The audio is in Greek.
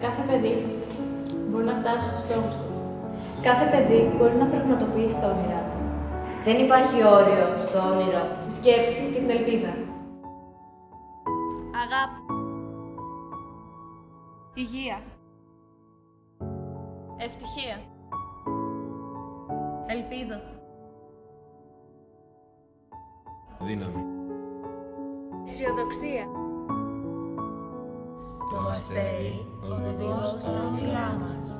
Κάθε παιδί μπορεί να φτάσει στους στόχους του. Κάθε παιδί μπορεί να πραγματοποιήσει τα όνειρά του. Δεν υπάρχει όριο στο όνειρο. Τη σκέψη και την ελπίδα. Αγάπη. Υγεία. Ευτυχία. Ελπίδα. Δύναμη. Αισιοδοξία. Το αστέρι οδηγό στα όνειρά μας.